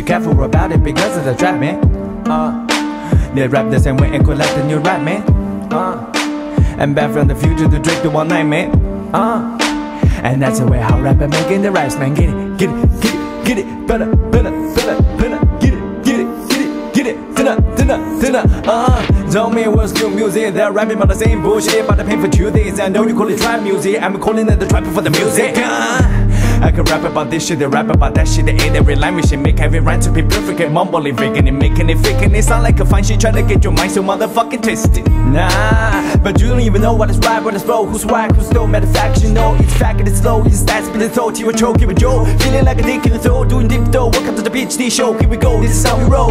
Be careful about it because of the trap, man. Uh, they rap the same way and collect the new rap, man. Uh, and back from the future to drink the one night, man. Uh, and that's the way how rapper making the raps, man. Get it, get it, get it, get it, better, better, better, better. Get it, get it, get it, get it. Dinner, dinner, dinner. Uh, tell me what's good music. They're rapping about the same bullshit, but they're for two things. I know you call it trap music. I'm calling it the trap for the music. Uh, I can rap about this shit, they rap about that shit. They ain't every line we make every rhyme to be perfect. And mumbling, faking it, making it fake. And it sound like a fine shit trying to get your mind so motherfucking twisted. Nah, but you don't even know what is right, what is flow, who's whack, who's slow. Matter fact, you know it's fact it's slow. It's stats, but it's throat, you a choke, you a Joe. Feeling like a dick in the throat, doing dip though. Welcome to the PhD show, here we go, this is how we roll.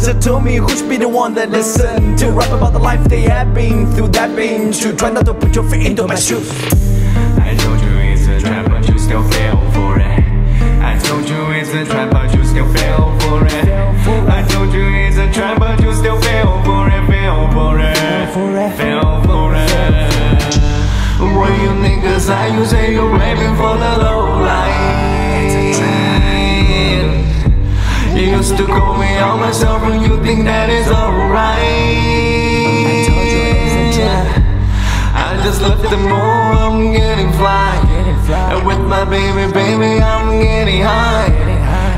So tell me who should be the one that listen to rap about the life they have been through. That being true, try not to put your feet into my shoes. I told you still fell for it. I told you it's a trap, but you still fell for it. I told you it's a trap, but you still fell for it. Fell for it. Fell for it. What you niggas say? You say you're rapping for the low line. You used to call me on myself, and you think that is alright. I just left the moon, I'm getting fly. And with my baby, baby, I'm getting high.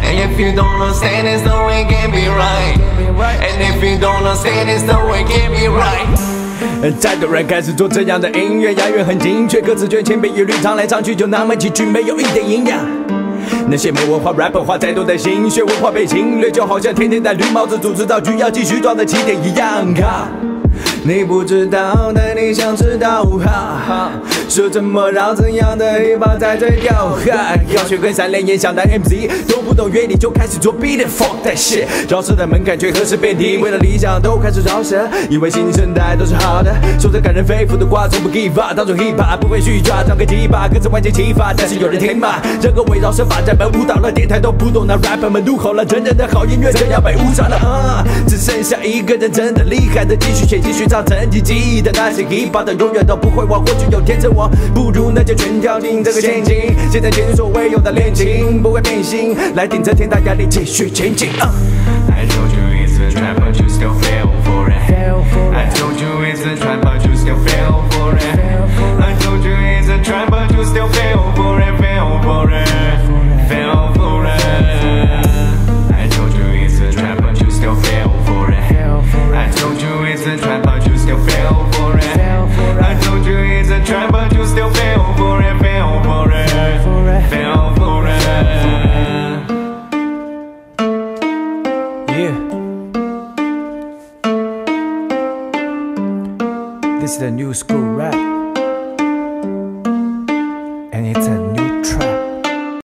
And if you don't understand, it's the way it can be right. And if you don't understand, it's the way it can be right. 再多人开始做这样的音乐，押韵很精确，歌词卷千篇一律，唱来唱去就那么几句，没有一点营养。那些没文化 rapper 花再多的心血，文化被侵略，就好像天天戴绿帽子，组织道具要继续装的起点一样。哈，你不知道，但你想知道，哈哈，说怎么让怎样的 hiphop 才最屌？哈，要学会三连演想当 MC，都不懂原理就开始做 beat fuck that shit，饶舌的门槛却何时变低？为了理想都开始饶舌，以为新生代都是好的，说着感人肺腑的话，从不 give up，当作 hiphop 不会虚抓，唱个几把，歌词万千启发，但是有人听吗？整个围绕舌发展本舞蹈了，电台都不懂，那 rapper 们怒吼了，真正的好音乐真要被误杀了啊！只剩下一个人真的厉害的，继续写，继续唱，曾经记忆的那些 hiphop 的，永远都不会忘。或许有天真我不如那就全跳进这个陷阱，现在前所未有的恋情不会变心，来顶着天大压力继续前进。啊 I told you it's a trap, but you still fell for it. I told you it's a trap, but you still fell This is a new school rap, and it's a